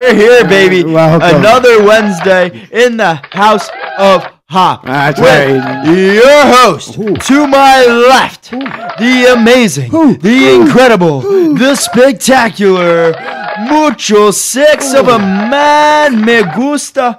We're here, baby. Welcome. Another Wednesday in the House of Hop. That's with right. Your host, Who? to my left, the amazing, Who? the incredible, the spectacular, mucho sex of a man me gusta.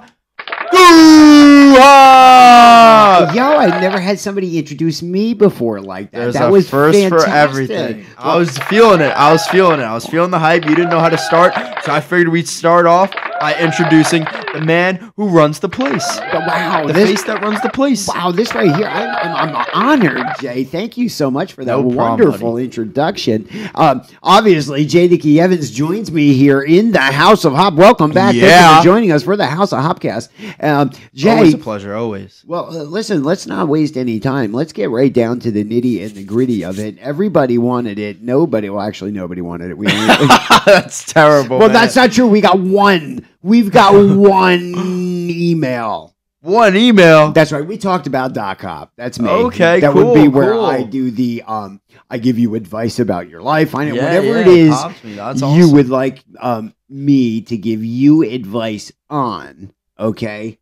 Yo, I never had somebody introduce me before like that. There's that a was first for everything. I was feeling it. I was feeling it. I was feeling the hype. You didn't know how to start, so I figured we'd start off by introducing the man who runs the place, wow, the this, face that runs the place. wow, this right here, I'm, I'm, I'm honored, Jay. Thank you so much for that No problem, wonderful introduction. Um, obviously, Jay Dickey Evans joins me here in the House of Hop. Welcome back. Thank you Yeah. for joining us for the House of Hopcast. Um, Jay, Always a pleasure. Always. Well, uh, listen, let's not waste any time. Let's get right down to the nitty and the gritty of it. Everybody wanted it. Nobody, well, actually, nobody wanted it. We that's terrible. well, man. that's not true. We got one. We've got one email. one email. That's right. We talked about Doc Hop. That's me. Okay, that would be where cool. I do the um. I give you advice about your life. I know Yeah, whatever yeah, it is. You awesome. would like um me to give you advice on. Okay,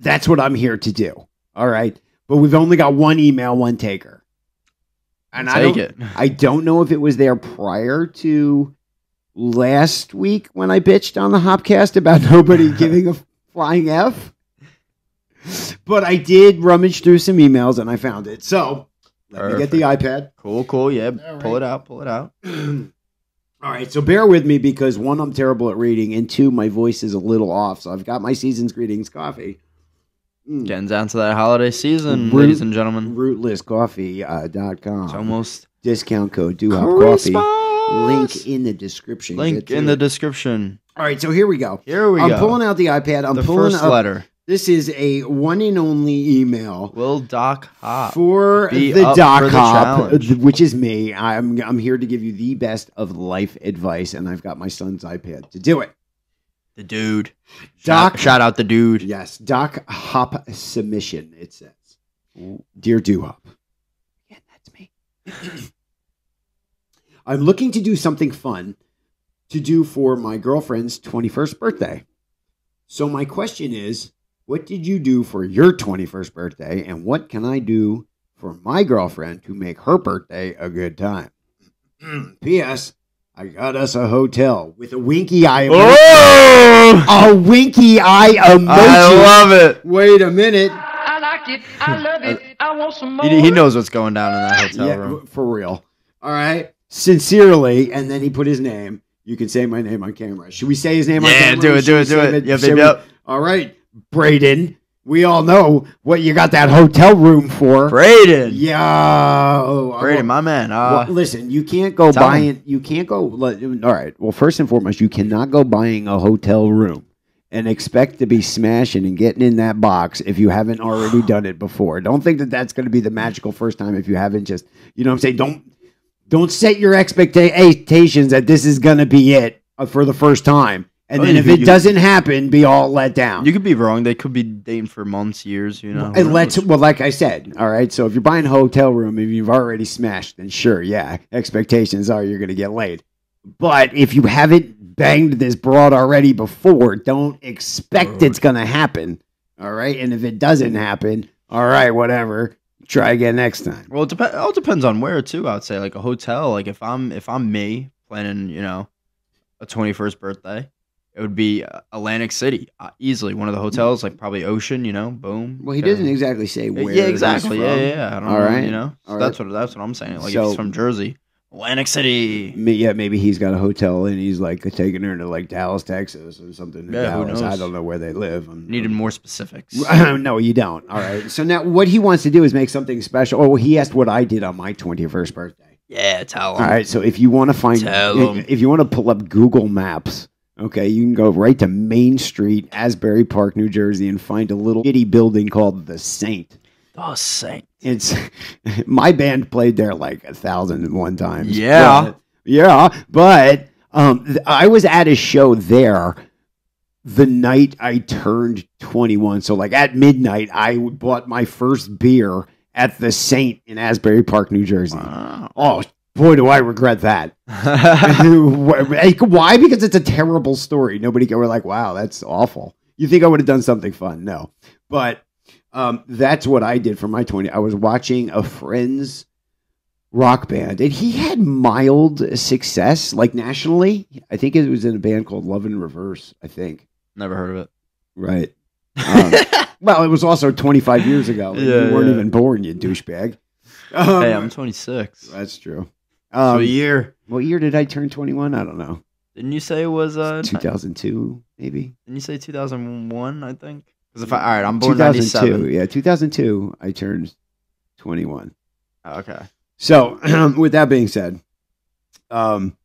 that's what I'm here to do. All right, but we've only got one email, one taker, and I don't, it. I don't know if it was there prior to last week when I bitched on the Hopcast about nobody giving a flying F. But I did rummage through some emails and I found it. So let me get the iPad. Cool, cool. Yeah, All pull it out. Pull it out. All right, so bear with me because one, I'm terrible at reading, and two, my voice is a little off. So I've got my season's greetings coffee. Mm. Getting down to that holiday season, Root- ladies and gentlemen. Rootlesscoffee.com. dot com. It's almost Discount code Duhop Coffee. Christmas. Link in the description. Link in the description. All right, so here we go. Here we go. I'm pulling out the iPad. I'm the pulling first up. letter. This is a one and only email Will Doc Hop. for Be the up Doc for the Hop, challenge. uh, which is me. I'm I'm here to give you the best of life advice, and I've got my son's iPad to do it. The dude. Doc- Shout, shout out the dude. Yes, Doc Hop submission. It says, "Dear Duhop, again, that's me. I'm looking to do something fun to do for my girlfriend's 21st birthday. So my question is, what did you do for your 21st birthday, and what can I do for my girlfriend to make her birthday a good time? P.S. I got us a hotel with a winky eye. emoji. Oh! A winky eye emoji. I love it. Wait a minute. I like it. I love it. I want some more. He, he knows what's going down in that hotel yeah, room. for real. All right. Sincerely, and then he put his name. You can say my name on camera. Should we say his name on Yeah, camera? do it, should do we it, do it. Yep, Should yep, we- yep. All right, Braden. We all know what you got that hotel room for. Braden. Yeah. Oh, Braden, my man. Uh, well, listen, you can't go tell buying. You can't go. let- All right. Well, first and foremost, you cannot go buying a hotel room and expect to be smashing and getting in that box if you haven't already done it before. Don't think that that's going to be the magical first time if you haven't just. You know what I'm saying? Don't don't set your expectations that this is going to be it uh, for the first time, and Oh, then if could- it doesn't happen, be all let down. you could be wrong. They could be dating for months, years, you know. And let's well, like I said, all right. So if you're buying a hotel room and you've already smashed, then sure, yeah, expectations are you're gonna get laid. But if you haven't banged this broad already before, don't expect it's gonna happen. All right. And if it doesn't happen, all right, whatever. Try again next time. Well, it, dep- all depends on where too. I'd say like a hotel. Like if I'm if I'm me planning, you know, a 21st birthday, it would be uh, Atlantic City, uh, easily one of the hotels. Like probably Ocean, you know, boom. Well, he doesn't exactly say where. yeah, exactly. Yeah, yeah, yeah. I don't All know, right. you know. So All that's right. what that's what I'm saying. Like if So- he's from Jersey, Atlantic City. Ma- Yeah, maybe he's got a hotel and he's like taking her to like Dallas, Texas, or something. in Yeah, who Dallas. I knows? don't know where they live. I'm- Needed more specifics. no, you don't. All right. So now what he wants to do is make something special. Oh, he asked what I did on my 21st birthday. Yeah, tell All him. right. So if you want to find, Tell if, 'em. if you want to pull up Google Maps, okay, you can go right to Main Street, Asbury Park, New Jersey, and find a little itty building called the Saint. Oh, saint. It's my band played there like a thousand and one times. Yeah. But- yeah. But um, I was at a show there the night I turned 21. So, like at midnight, I bought my first beer at the Saint in Asbury Park, New Jersey. Wow. Oh, Boy, do I regret that. Why? Because it's a terrible story. Nobody can. We're like, wow, that's awful. You think I would have done something fun? No, but um, that's what I did for my twenty. I was watching a friend's rock band, and he had mild success, like nationally. I think it was in a band called Love in Reverse. I think. Never heard of it. Right. Um, well, it was also 25 years ago. Yeah, you weren't yeah. even born, you douchebag. Um, hey, I'm 26. that's true. so Um, a year. what year did I turn 21? I don't know. Didn't you say it was uh? 2002, maybe. Didn't you say 2001? I think. Because if I all right, I'm born 97. 2002. Yeah, 2002. I turned 21. Oh, okay. So, with that being said, um,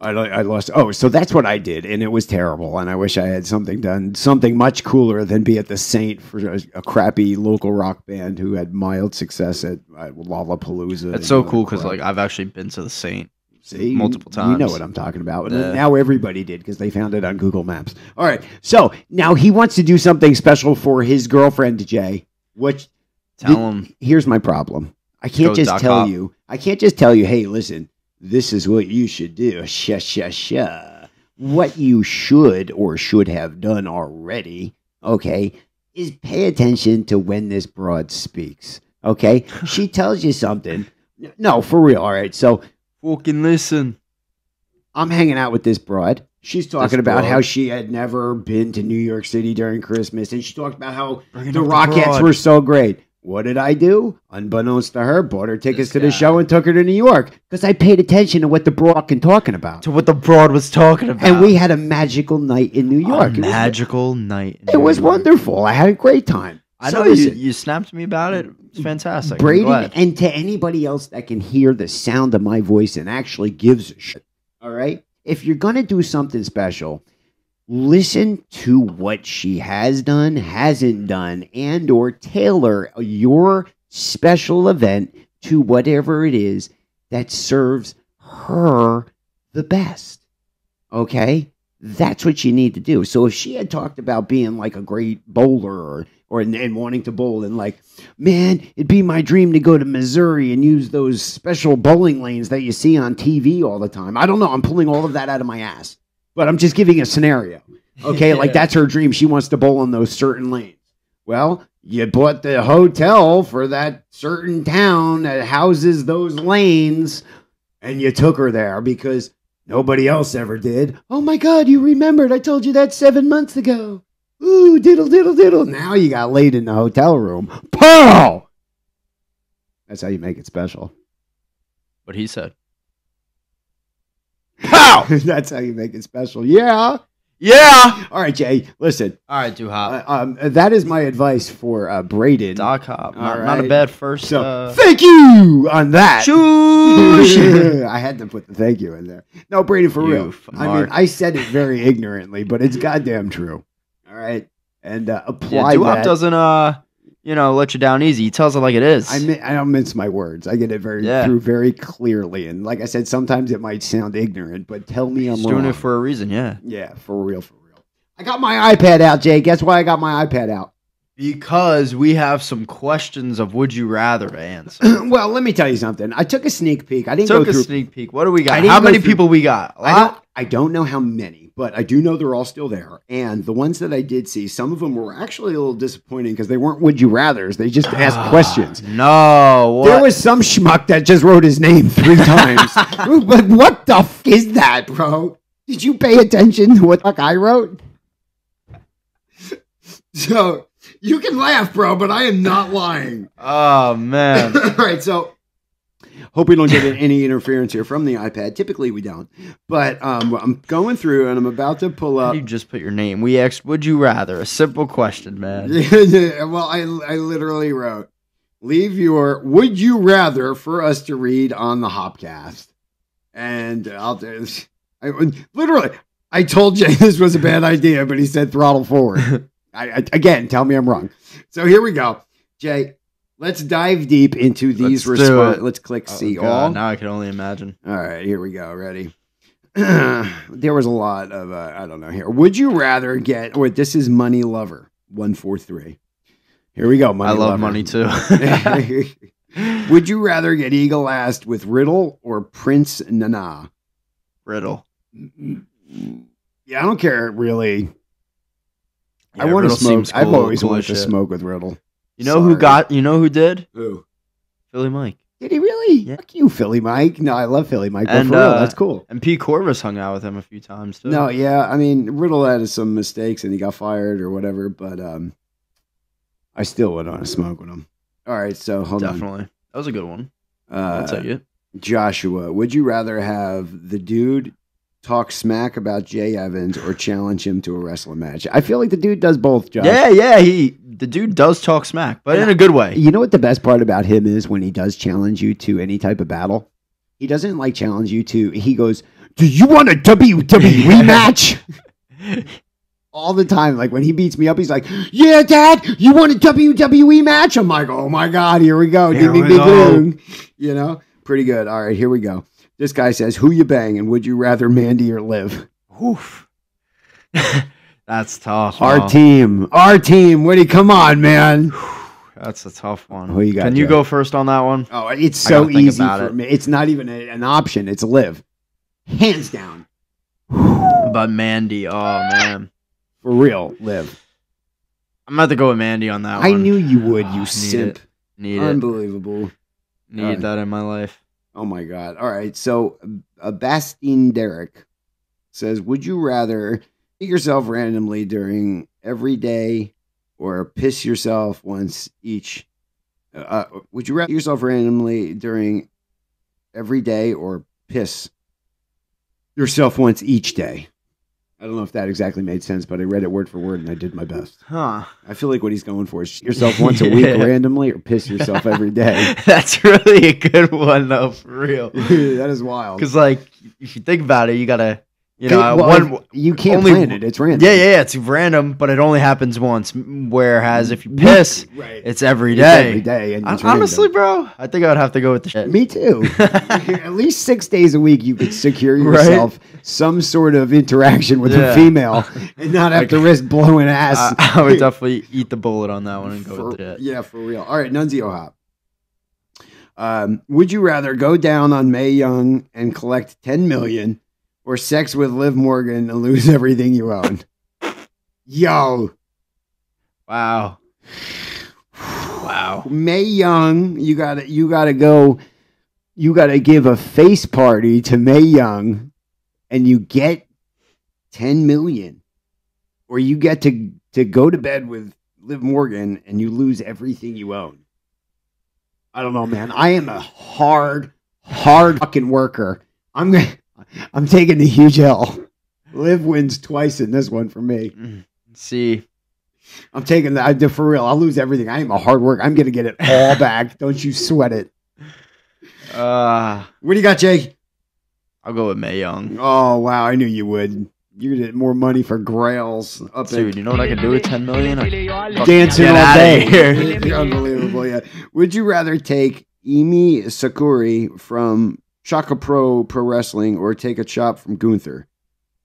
I, I lost. Oh, so that's what I did, and it was terrible. And I wish I had something done, something much cooler than be at the Saint for a, a crappy local rock band who had mild success at, at Lollapalooza. That's so cool because like I've actually been to the Saint. See, multiple times. You know what I'm talking about. Yeah. Now everybody did because they found it on Google Maps. All right. So now he wants to do something special for his girlfriend, Jay. Which Tell Did- him. here's my problem. I can't just tell Hop. you. I can't just tell you, hey, listen, this is what you should do. Sha sha sha. What you should or should have done already, okay, is pay attention to when this broad speaks. Okay? she tells you something. No, for real. All right. So Fucking listen. I'm hanging out with this broad. She's talking about broad. how she had never been to New York City during Christmas, and she talked about how Bringing the Rockettes the were so great. What did I do? Unbeknownst to her, bought her tickets This to the guy. show and took her to New York because I paid attention to what the broad can talking about. To what the broad was talking about. And we had a magical night in New A York. It was- magical night. in It was York. wonderful. I had a great time. I So know you, you snapped me about it. It's fantastic. Braden, and to anybody else that can hear the sound of my voice and actually gives a shit. All right? If you're going to do something special, listen to what she has done, hasn't done, and or tailor your special event to whatever it is that serves her the best. Okay? That's what you need to do. So if she had talked about being like a great bowler or or and, and wanting to bowl and like man, it'd be my dream to go to Missouri and use those special bowling lanes that you see on TV all the time. I don't know. I'm pulling all of that out of my ass, but I'm just giving a scenario. Okay, like that's her dream. She wants to bowl on those certain lanes. Well, you bought the hotel for that certain town that houses those lanes, and you took her there because nobody else ever did. Oh my God, you remembered? I told you that seven months ago. Ooh, diddle diddle diddle. Now you got laid in the hotel room. Pow! That's how you make it special. What he said. Pow! That's how you make it special. Yeah. Yeah. All right, Jay. Listen, All right, Duhop. uh, um, that is my advice for uh, Braden. Doc hop. Not, not a bad first. So uh, thank you on that. I had to put the thank you in there. No, Brady, for You real. I mean, I said it very ignorantly, but it's goddamn true. All right, and uh, yeah, apply Duhop that. doesn't uh, you know, let you down easy. He tells it like it is. I mi- I don't mince my words. I get it very Yeah. through very clearly, and like I said, sometimes it might sound ignorant, but tell me I'm He's wrong. doing it for a reason. Yeah. yeah, for real, for real. I got my iPad out, Jay. Guess why I got my iPad out? Because we have some questions of would you rather to answer. well, let me tell you something. I took a sneak peek. I didn't Took go a through. sneak peek. What do we I got? didn't How go many through- people we got? A I lot? don't, I don't know how many, but I do know they're all still there. And the ones that I did see, some of them were actually a little disappointing because they weren't would you rather's. They just asked ah, questions. No. What? There was some schmuck that just wrote his name three times. but what the f is that, bro? Did you pay attention to what the fuck I wrote? So you can laugh, bro, but I am not lying. oh man. All right, so hope we don't get any interference here from the iPad. Typically, we don't, but um, I'm going through and I'm about to pull up. you just put your name? We asked, would you rather? A simple question, man. well, I I literally wrote, "Leave your would you rather for us to read on the Hopcast," and I'll do. I literally. I told Jay this was a bad idea, but he said throttle forward. I, I, again, tell me I'm wrong. So here we go, Jay. Let's dive deep into these responses. Let's click Oh, see God, all. Now I can only imagine. All right, here we go. Ready? there was a lot of uh, I don't know here. Would you rather get? Wait, this is Money Lover one four three. Here we go. Money I love Lover. money too. Would you rather get eagle assed with Riddle or Prince Nana? Riddle. Yeah, I don't care really. I want to smoke. seems I've always cool wanted as to shit. smoke with Riddle. You know who Sorry. got? You know who did? Who? Philly Mike. Did he really? Yeah. Fuck you, Philly Mike. No, I love Philly Mike. But And, for real, uh, that's cool. And P. Corvus hung out with him a few times too. No, yeah, I mean Riddle had some mistakes and he got fired or whatever, but um, I still would want to smoke with him. All right, so hold definitely. That was a good one. on. Uh, I'll take it. Joshua, would you rather have the dude talk smack about Jay Evans or challenge him to a wrestling match? I feel like the dude does both, Josh. Yeah, yeah. He the dude does talk smack, but in a good way. You know what the best part about him is when he does challenge you to any type of battle? He doesn't like challenge you to, he goes, Do you want a WWE match? All the time. Like when he beats me up, he's like, Yeah, Dad, you want a WWE match? I'm like, Oh my God, here we go. Here we go. You know, pretty good. All right, here we go. This guy says, Who you bang and would you rather Mandy or Liv? Oof. That's tough. Our huh? team. Our team. Woody, come on, man. That's a tough one. Who you got, Can you go first on that one? Oh, it's so easy for it. me. It's not even a- an option. It's Liv. Hands down. But Mandy, oh man, For real, Liv. I'm about to go with Mandy on that I one. I knew you would, you ah, need simp. It. Need it. Unbelievable. Need Alright. that in my life. Oh my god. All right. So uh, Bastine Derek says, "Would you rather hit yourself randomly during every day, or piss yourself once each? Uh, Uh, would you rather yourself randomly during every day, or piss yourself once each day?" I don't know if that exactly made sense, but I read it word for word and I did my best. Huh. I feel like what he's going for is shit yourself once a week Yeah. randomly, or piss yourself every day. That's really a good one though, for real. that is wild. Because like, if you think about it, you gotta, you know, Well, one. you can't only- plan it. It's random. Yeah, yeah, yeah. It's random, but it only happens once. Whereas if you piss, right. it's every day. It's every day. And it's Honestly, bro, I think I would have to go with the shit. me too. At least six days a week, you could secure Right? yourself some sort of interaction with Yeah. a female and not have Like- to risk blowing ass. I, I would definitely eat the bullet on that one and go For- with it. Yeah, for real. All right, Nunzio Hop. Um, would you rather go down on Mae Young and collect 10 million or sex with Liv Morgan and lose everything you own? Yo, Wow. Wow. Mae Young, you gotta you gotta go you gotta give a face party to Mae Young and you get 10 million. Or you get to to go to bed with Liv Morgan and you lose everything you own. I don't know, man. I am a hard, hard fucking worker. I'm gonna I'm taking the huge L. Liv wins twice in this one for me. Mm. See, I'm taking that I did for real. I'll lose everything. I am a hard worker. I'm gonna get it all back. Don't you sweat it. uh, What do you got, Jake? I'll go with Mae Young. Oh wow, I knew you would. You get more money for Grails up Dude, you know what I could do with 10 million? I- dancing all day. here. Unbelievable, yeah. Would you rather take Emi Sakura from ChocoPro Pro Wrestling or take a chop from Gunther?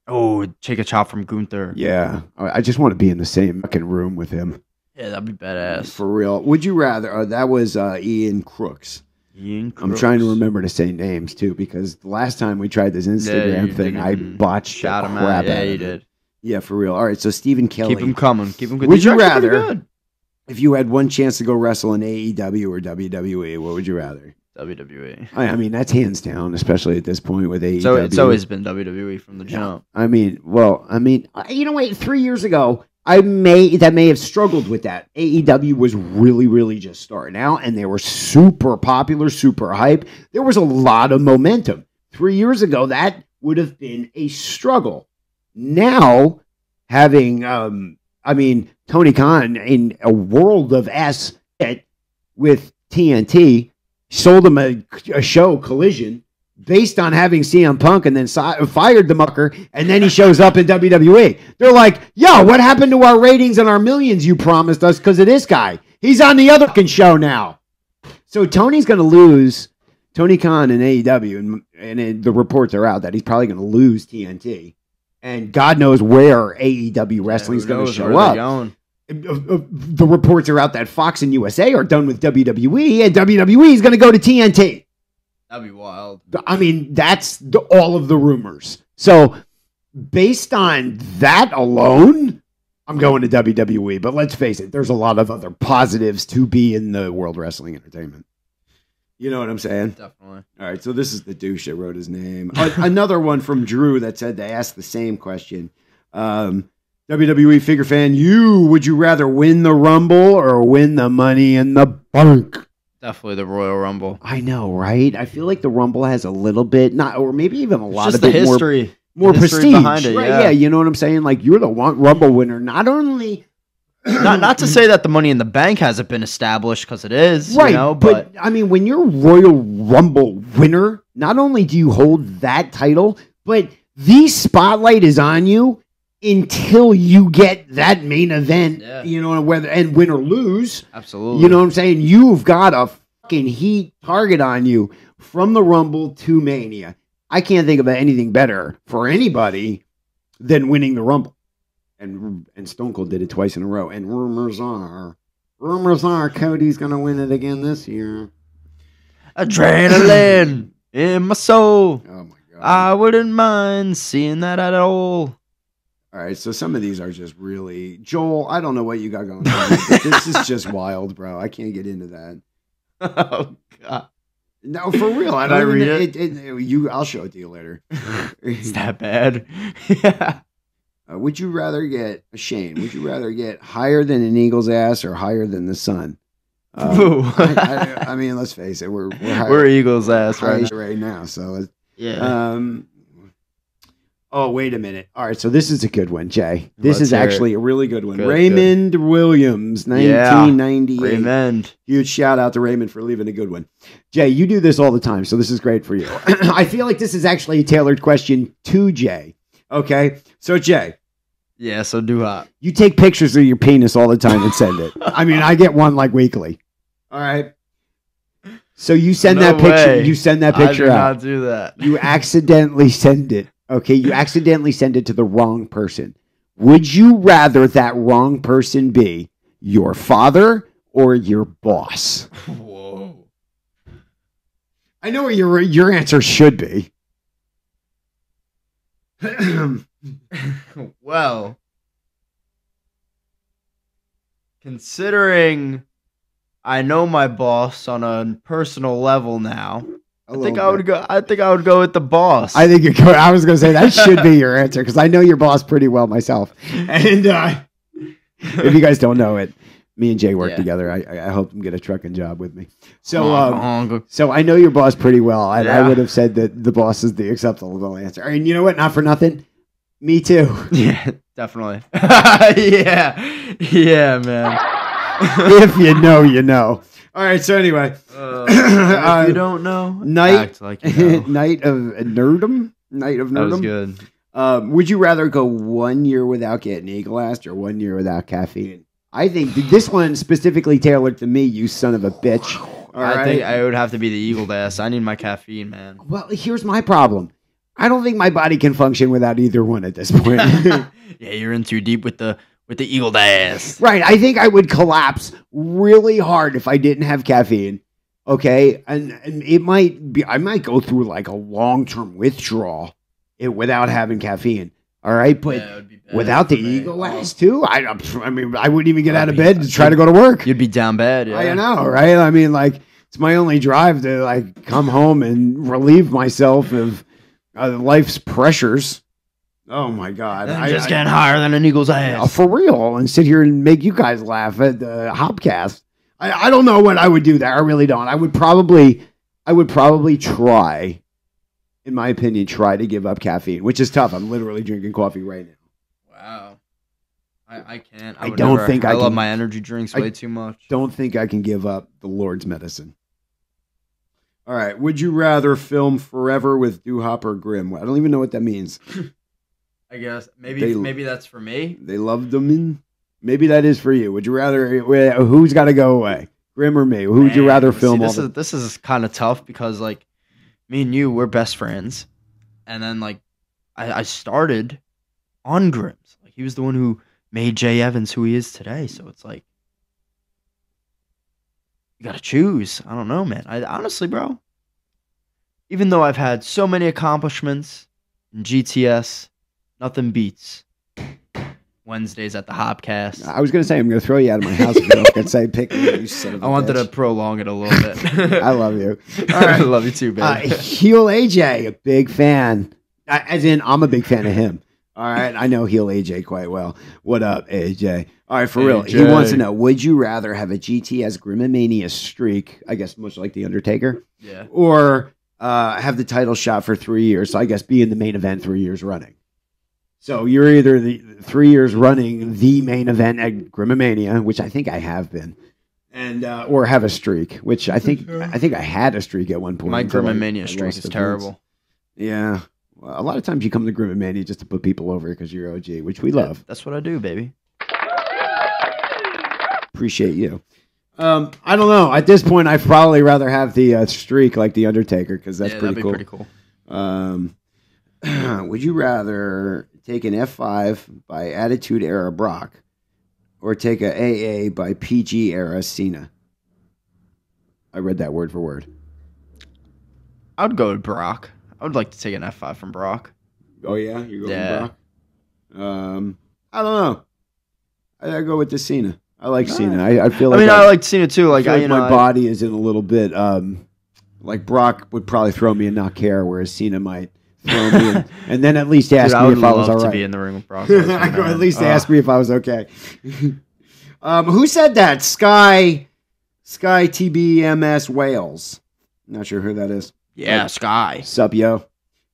Oh, take a chop from Gunther. Yeah, I I just want to be in the same fucking room with him Yeah, that'd be badass. for real. Would you rather? Uh, that was uh, Ian Crooks. Ian I'm trying to remember to say names too because the last time we tried this Instagram you thing, I botched Shout the him crap out. Yeah, you did. Yeah, for real. All right, so Stephen Kelly. Keep him coming. Keep him good. Would These you are actually pretty rather- if you had one chance to go wrestle in AEW or WWE, what would you rather? WWE. I, I mean, that's hands down, especially at this point with AEW. So it's always been WWE from the jump. I mean, well, I mean, uh, you know, wait, three years ago, I may that may have struggled with that. AEW was really, really just starting out, and they were super popular, super hype. There was a lot of momentum. Three years ago, that would have been a struggle. Now, having, um, I mean, Tony Khan in a world of S with TNT sold him a, a show, Collision, based on having CM Punk and then si- fired the mucker, and then he shows up in WWE. They're like, yo, what happened to our ratings and our millions you promised us because of this guy? He's on the other fucking show now. So Tony's going to lose Tony Khan in AEW, and, and it, the reports are out that he's probably going to lose TNT. And God knows where AEW wrestling's Who going to show up. The reports are out that Fox and USA are done with WWE, and WWE is going to go to TNT. That'd be wild. I mean, that's the, all of the rumors. So, based on that alone, I'm going to WWE. But let's face it, there's a lot of other positives to be in the World Wrestling Entertainment. You know what I'm saying? Definitely. All right, so this is the douche that wrote his name. Another one from Drew that said they asked the same question. Um, WWE figure fan, you would you rather win the Rumble or win the Money in the Bank? Definitely the Royal Rumble. I know, right? I feel like the Rumble has a little bit, not or maybe even a It's lot of the it more history. more the history prestige, behind it, right? yeah. Yeah. you know what I'm saying. Like you're the one Rumble winner. Not only, not not to say that the Money in the Bank hasn't been established because it is, right, You know, but, but, I mean, when you're Royal Rumble winner, not only do you hold that title, but the spotlight is on you until you get that main event. Yeah. You know, whether and win or lose. absolutely. You know what I'm saying? You've got a fucking heat target on you from the Rumble to Mania. I can't think of anything better for anybody than winning the Rumble. And and Stone Cold did it twice in a row. And rumors are, rumors are Cody's gonna win it again this year. adrenaline in my soul. Oh my god! I wouldn't mind seeing that at all. All right, so some of these are just really Joel. I don't know what you got going on. this is just wild, bro. I can't get into that. oh God, No, for real. I Can I don't even, read it, it, you. I'll show it to you later. is that bad? yeah. Uh, would you rather get Shane? Would you rather get higher than an eagle's ass or higher than the sun? Um, I, I, I mean, let's face it, we're we're, higher, We're Eagles ass right right now. So, Yeah. um, oh wait a minute. All right, so this is a good one, Jay. This Let's is hear it. actually a really good one. Good, Raymond Williams, Yeah. nineteen ninety eight. Raymond. Huge shout out to Raymond for leaving a good one. Jay, you do this all the time, so this is great for you. I feel like this is actually a tailored question to Jay. Okay, so Jay. Yeah, so do hot. You take pictures of your penis all the time and send it. I mean, I get one like weekly. All right. So you send No that picture. way. You send that I picture do out. not do that. You accidentally send it. Okay, you accidentally send it to the wrong person. Would you rather that wrong person be your father or your boss? Whoa. I know what your your answer should be. well, considering I know my boss on a personal level now, I think I would go. I think I would go with the boss. I think you're going. I was going to say that should be your answer because I know your boss pretty well myself. And uh, if you guys don't know it, me and Jay work Yeah. together. I, I I helped him get a trucking job with me. So, um, so I know your boss pretty well, I Yeah. would have said that the boss is the acceptable answer. And you know what? Not for nothing. Me too. yeah, definitely. yeah, yeah, man. if you know, you know. All right. So anyway, Uh, Uh, if you don't know, night- act like you know. night of nerdum. Night of nerdum. That was good. Um, would you rather go one year without getting eagle assed or one year without caffeine? I think this one specifically tailored to me, you son of a bitch. All I right. think I would have to be the eagle ass. I need my caffeine, man. well, here's my problem. I don't think my body can function without either one at this point. yeah, you're in too deep with the with the eagle ass. right. I think I would collapse really hard if I didn't have caffeine. Okay. And, and it might be, I might go through like a long term withdrawal it, without having caffeine. All right. But Yeah, it would be bad without the eagle ass too, I, I mean, I wouldn't even get out of That'd bed be- to try to go to work. You'd be down bad. Yeah. I know, right? I mean, like it's my only drive to like come home and relieve myself of uh, life's pressures. Oh my god! I'm I- just I- getting higher than an eagle's uh, ass. for real, and sit here and make you guys laugh at the Hopcast. I, I don't know what I would do there. I really don't. I would probably, I would probably try, in my opinion, try to give up caffeine, which is tough. I'm literally drinking coffee right now. Wow. I, I can't. I would don't never- think I, I love can- my energy drinks I way too much. don't think I can give up the Lord's medicine. All right. Would you rather film forever with Duhop or Grimm? I don't even know what that means. I guess maybe They- maybe that's for me. They loved them in. Maybe that is for you. Would you rather? Who's got to go away? Grimm or me? Who would you rather film all this the is this is kind of tough because like me and you we're best friends, and then like I, I started on Grims. Like he was the one who made Jay Evans who he is today. So it's like you gotta choose. I don't know, man. I honestly, bro. Even though I've had so many accomplishments in GTS, nothing beats Wednesdays at the Hopcast. I was gonna say I'm gonna throw you out of my house if you don't get say pick me. You son of a I wanted to prolong it a little bit. I love you. I love you too, Uh, baby. Heel AJ, a big fan. Uh, As in, I'm a big fan of him. All right, I know Heel AJ quite well. What up, AJ? All right, for real. He AJ. wants to know: Would you rather have a GTS Grimomania streak? I guess much like the Undertaker, yeah. or uh, have the title shot for three years? So I guess be in the main event three years running. So you're either the three years running the main event at Grimomania, which I think I have been, and uh, or have a streak, which I think I think I had a streak at one point. My until I- I Grimomania streak lost is to Vince. terrible. Yeah. Well, a lot of times you come to Grimomania just to put people over because you're OG, which we love. That's what I do, baby. Appreciate you. Um, I don't know. At this point, I'd probably rather have the uh, streak like the Undertaker because that's yeah, pretty, that'd cool. be pretty cool. Um, would you rather take an F5 by Attitude Era Brock or take a AA by PG Era Cena? I read that word for word. I would go with Brock. I would like to take an F5 from Brock. Oh yeah, you go Yeah. Brock. Um, I don't know. I, I go with the Cena. I like Cena. I, I feel I like mean, I like Cena too. Like, I like know, my I- body is in a little bit. Um, like Brock would probably throw me and not care, whereas Cena might and, and then at least ask dude, me would if I was all to be in the ring with Brock. I at least Ugh. ask me if I was okay. um, who said that? Sky, Sky TBMS Wales. Not sure who that is. Yeah, Sky. Sup, yo.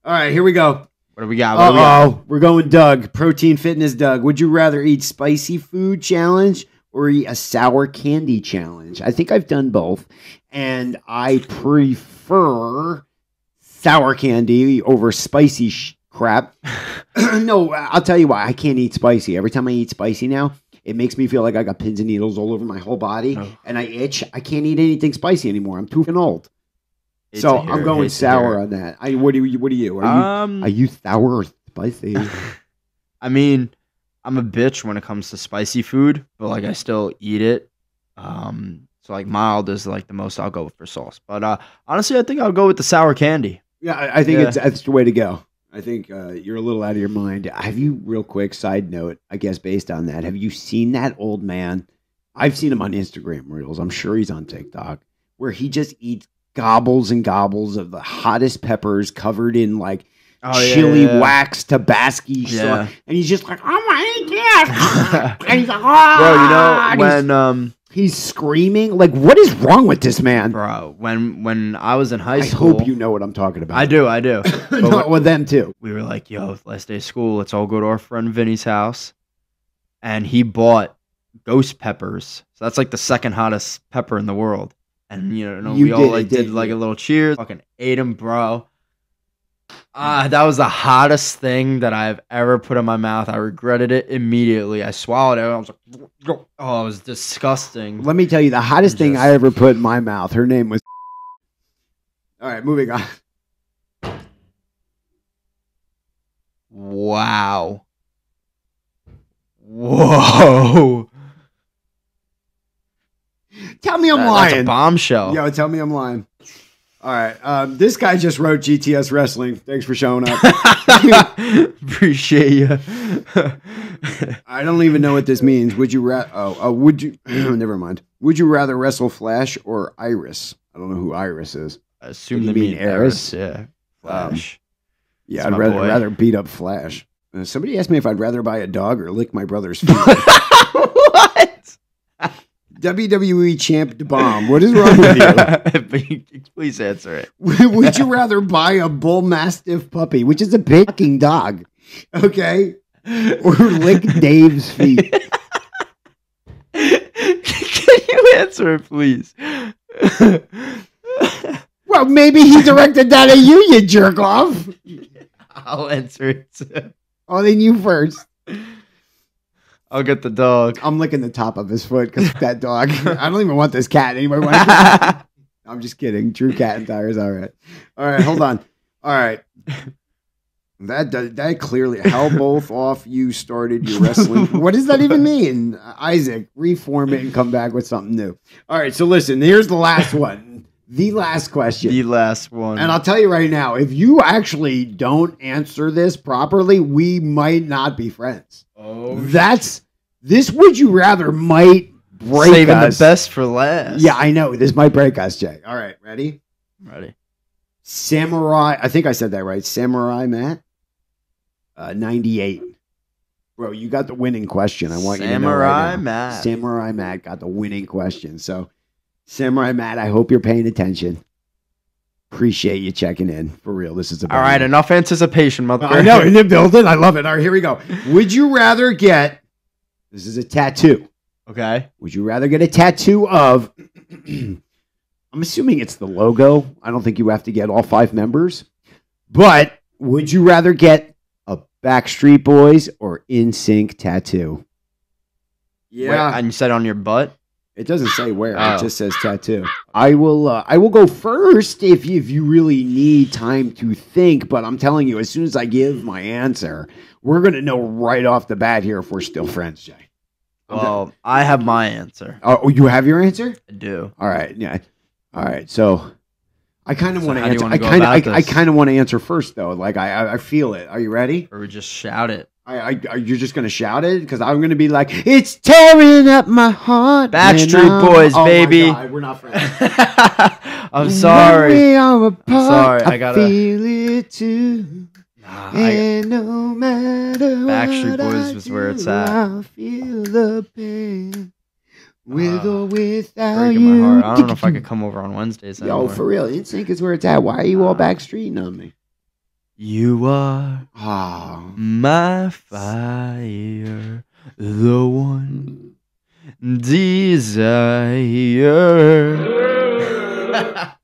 All right, here we go. What do we got? What do we got? Uh oh, we're going Doug. Protein Fitness Doug. Would you rather eat spicy food challenge or eat a sour candy challenge? I think I've done both, and I prefer sour candy over spicy sh- crap. no, I'll tell you why. I can't eat spicy. Every time I eat spicy now, it makes me feel like I got pins and needles all over my whole body, Oh. and I itch. I can't eat anything spicy anymore. I'm too old. Hate so I'm going sour on that. I what do you? What are you? Are you? Um, Are you sour or spicy? I mean, I'm a bitch when it comes to spicy food, but like I still eat it. Um, so like mild is like the most I'll go for sauce. But uh, honestly, I think I'll go with the sour candy. Yeah, I, I think Yeah. it's that's the way to go. I think uh, you're a little out of your mind. Have you, real quick, side note, I guess based on that, have you seen that old man? I've seen him on Instagram Reels. I'm sure he's on TikTok, where he just eats gobbles and gobbles of the hottest peppers covered in like chili wax Tabasco sauce. Yeah. And he's just like, oh my God. and he's like, Bro, "Ah," you know when um, he's screaming, like, what is wrong with this man? bro, when when I was in high school I school, hope you know what I'm talking about. I do, I do. But no, when- with them too. we were like, yo, last day of school, let's all go to our friend Vinny's house. And he bought ghost peppers. So that's like the second hottest pepper in the world. And you know, You we all did it, like did didn't like you? a little cheers. Fucking ate them, bro. Ah, that was the hottest thing that I've ever put in my mouth. I regretted it immediately. I swallowed it. I was like, oh, it was disgusting. Let me tell you, the hottest thing I ever put in my mouth. Her name was. All right, moving on. Wow. Whoa. Tell me I'm That- lying. bombshell. Yo, tell me I'm lying. All right, um, this guy just wrote GTS Wrestling. Thanks for showing up. Appreciate you. I don't even know what this means. Would you rather? Oh, oh, would you? never mind. Would you rather wrestle Flash or Iris? I don't know who Iris is. I assume You they mean? Eris. Yeah. Flash. Yeah, It's I'd rather boy. rather beat up Flash. Uh, somebody asked me if I'd rather buy a dog or lick my brother's feet. what? WWE champ bomb. What is wrong with you? Please answer it. Would you rather buy a bull mastiff puppy, which is a big fucking dog, okay, or lick Dave's feet? Can you answer it, please? Well, maybe he directed that at you, you jerk off. I'll answer it. Oh, then you first. I'll get the dog. I'm licking the top of his foot because that dog. I don't even want this cat anymore. I'm just kidding. True cat and tire is all right. All right, hold on. All right. That that, that clearly how both off you started your wrestling. what does that even mean, Isaac? Reform it and come back with something new. All right, so listen. Here's the last one. The last question. The last one. And I'll tell you right now, if you actually don't answer this properly, we might not be friends. Oh, That's this. Would you rather might break saving us? the best for last. Yeah, I know this might break us, Jay. All right, ready? ready. Samurai. I think I said that right. Samurai Matt. Uh, Ninety-eight. Bro, you got the winning question. I want you to know Samurai right. Matt. Samurai Matt got the winning question. So, Samurai Matt, I hope you're paying attention. Appreciate you checking in for real. This is a All right, enough anticipation, mother. I know in the building. I love it. All right, here we go. Would you rather get? This is a tattoo. Okay. Would you rather get a tattoo of? I'm assuming it's the logo. I don't think you have to get all five members. But would you rather get a Backstreet Boys or NSYNC tattoo? Wait, and you said on your butt. It doesn't say where. Oh. It just says tattoo. I will. Uh, I will go first if you, if you really need time to think. But I'm telling you, as soon as I give my answer, we're gonna know right off the bat here if we're still friends, Jay. I'm done. Well, I have my answer. Oh, you have your answer? I do. All right. Yeah. All right. So I kind of So want to how do you answer. I kind of. I, I kind of want to answer first though. Like I, I, I feel it. Are you ready? Or we just shout it. I, I are you just gonna shout it? Because I'm gonna be like, it's tearing up my heart. Backstreet when I'm-" Boys, Oh my baby. God, we're not friends. I'm When sorry. we are apart, sorry, I I, gotta- feel it too. Nah, I, and no matter Backstreet Boys I was where it's at. I feel the pain. With Ah, or without you. I don't know if I could come over on Wednesdays Anymore. Yo, for real, NSYNC is where it's at. Why are you all backstreeting on me? You are Oh. my fire, the one desire.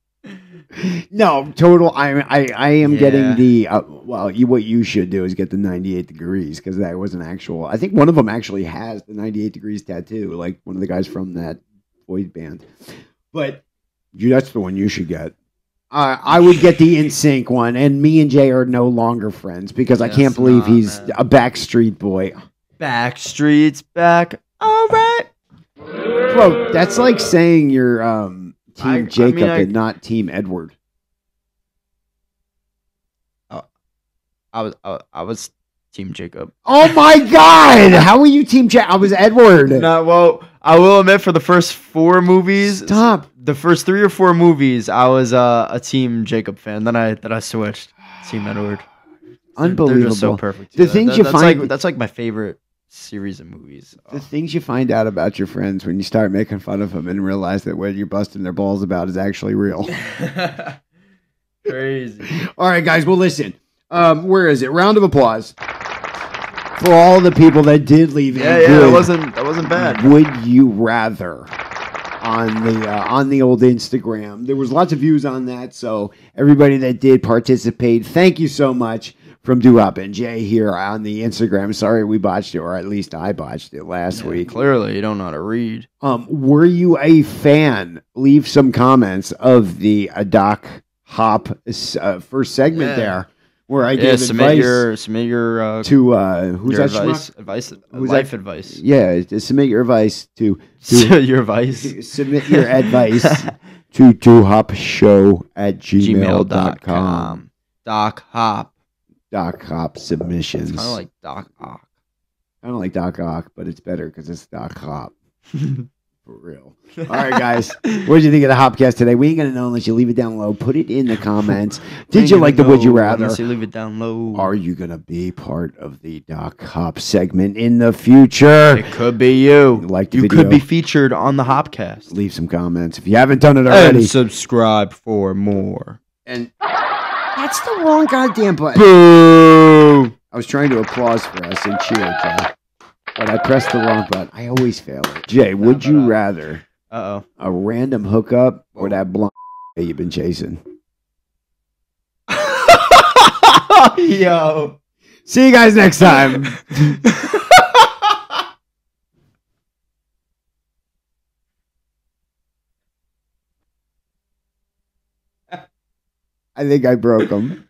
No, total. I I, I am Yeah. getting the uh, well. You what you should do is get the 98 degrees because that was an actual. I think one of them actually has the 98 degrees tattoo, like one of the guys from that boy band. But you, that's the one you should get. Uh, I would get the NSYNC one, and me and Jay are no longer friends because I can't believe he's man. a Backstreet Boy. Backstreet's back. All right. Bro, that's like saying you're um, Team I- I Jacob mean, I- and not Team Edward. I was I, I was Team Jacob. Oh my God! How are you Team Jacob? I was Edward. No, well, I will admit for the first four movies, Stop. The first three or four movies, I was uh, a Team Jacob fan. Then I then I switched Team Edward. Unbelievable. They're just so perfect. The together. things That- you that's find- like that's like my favorite series of movies. The things you find out about your friends when you start making fun of them and realize that what you're busting their balls about is actually real. Crazy. all right, guys. Well, listen. Um, where is it? Round of applause for all the people that did leave. a Yeah, yeah, good that wasn't that wasn't bad. Would you rather on the uh, on the old Instagram? There was lots of views on that, so everybody that did participate, thank you so much from Duhop and Jay here on the Instagram. Sorry we botched it, or at least I botched it last week. Clearly, you don't know how to read. Um, were you a fan? Leave some comments of the uh, Doc Hop uh, first segment Yeah. there, where I yeah, gave submit advice your submit your uh, to uh, who's your that? advice, schmuck? advice, Who's life that? advice. Yeah, to submit your advice to to your advice. submit your advice to dohopshow at gmail.com. Gmail.com. Doc Hop. Doc Hop submissions. Kind of like Doc Ock. kind of like Doc Ock, but it's better because it's Doc Hop. For real. All right, guys. What did you think of the Hopcast today? We ain't gonna know unless you leave it down low. Put it in the comments. Did you like the Would You Rather? Unless you leave it down low. Are you gonna be part of the Doc Hop segment in the future? It could be you. Like the you video. could be featured on the Hopcast. Leave some comments if you haven't done it already. And subscribe for more. And that's the wrong goddamn button. Boo! I was trying to applause for us and cheer, Jay. But I pressed the wrong button. I always fail it. Jay, would you rather Uh a random hookup or that blonde that you've been chasing? Yo. See you guys next time. I think I broke them.